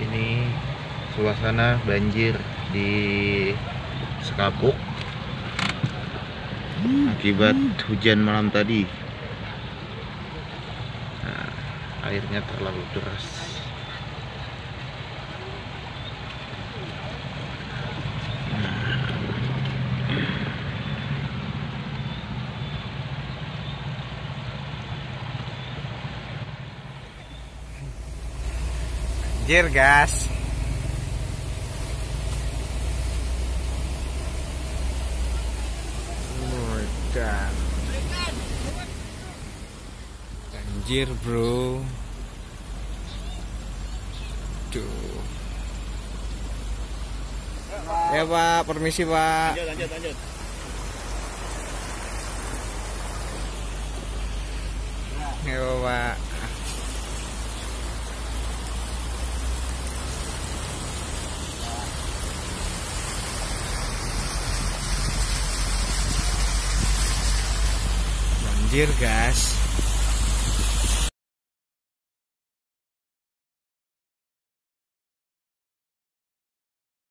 ini suasana banjir di Sekapuk akibat hujan malam tadi. Nah, airnya terlalu deras Banjir gas. Dan banjir bro. Tuh ya pak permisi pak. Lanjut lanjut lanjut. Ya pak banjir gas